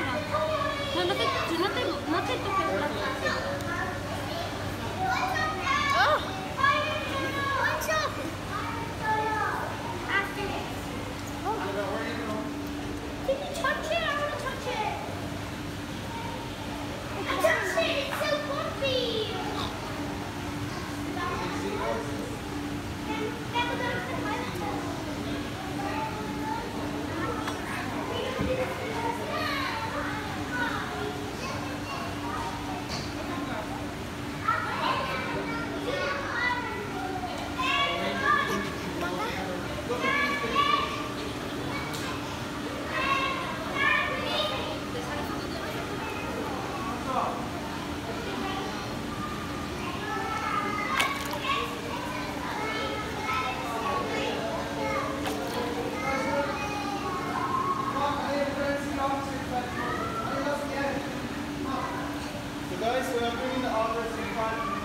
No, no te, no te, no te toques Oh! You touch it? I want to touch it. I touched it. It's so. we are doing the offers in front